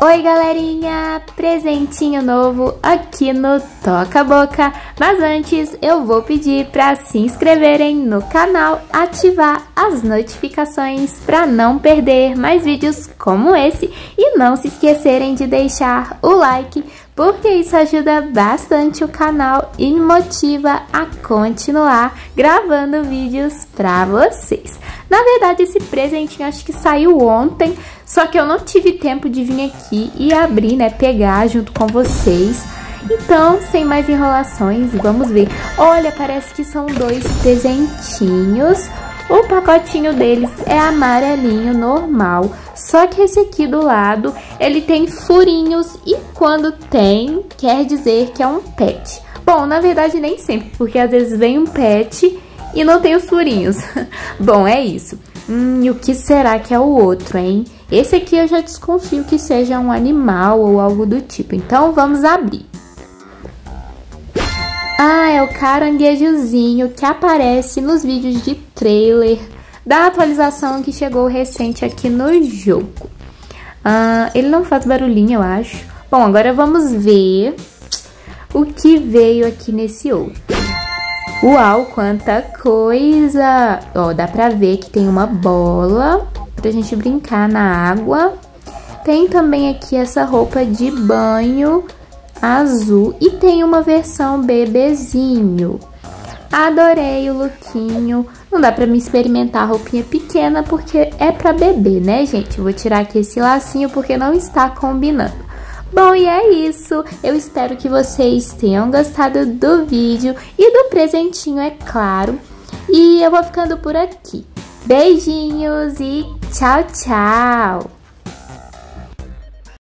Oi galerinha, presentinho novo aqui no Toca Boca, mas antes eu vou pedir para se inscreverem no canal, ativar as notificações para não perder mais vídeos como esse. E não se esquecerem de deixar o like, porque isso ajuda bastante o canal e motiva a continuar gravando vídeos para vocês. Na verdade, esse presentinho acho que saiu ontem, só que eu não tive tempo de vir aqui e abrir, né, pegar junto com vocês. Então, sem mais enrolações, vamos ver. Olha, parece que são dois presentinhos. O pacotinho deles é amarelinho normal, só que esse aqui do lado, ele tem furinhos e quando tem, quer dizer que é um pet. Bom, na verdade nem sempre, porque às vezes vem um pet e não tem os furinhos. Bom, é isso. Hum, e o que será que é o outro, hein? Esse aqui eu já desconfio que seja um animal ou algo do tipo. Então, vamos abrir. Ah, é o caranguejozinho que aparece nos vídeos de trailer da atualização que chegou recente aqui no jogo. Ah, ele não faz barulhinho, eu acho. Bom, agora vamos ver o que veio aqui nesse outro. Uau, quanta coisa! Ó, dá pra ver que tem uma bola pra gente brincar na água. Tem também aqui essa roupa de banho azul e tem uma versão bebezinho. Adorei o lookinho. Não dá pra me experimentar a roupinha pequena porque é pra bebê, né, gente? Vou tirar aqui esse lacinho porque não está combinando. Bom, e é isso. Eu espero que vocês tenham gostado do vídeo e do presentinho, é claro. E eu vou ficando por aqui. Beijinhos e tchau, tchau!